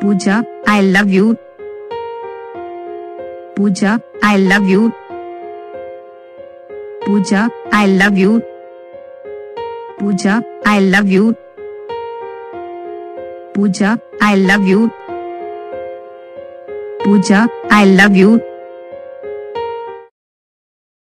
Pooja, I love you. Pooja, I love you. Pooja, I love you. Pooja, I love you. Pooja, I love you. Pooja, I love you.